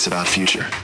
Worries about future.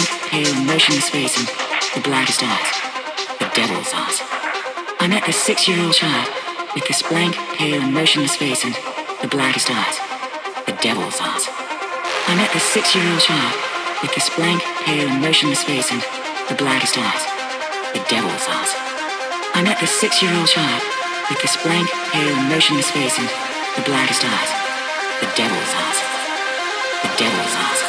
pale, motionless face and the blackest eyes. The devil's eyes. I met this six-year-old child with this blank, pale, motionless face and the blackest eyes. The devil's eyes. I met this six-year-old child with this blank, pale, motionless face and the blackest eyes. The devil's eyes. I met this six-year-old child with this blank, pale, motionless face and the blackest eyes. The devil's eyes. The devil's eyes.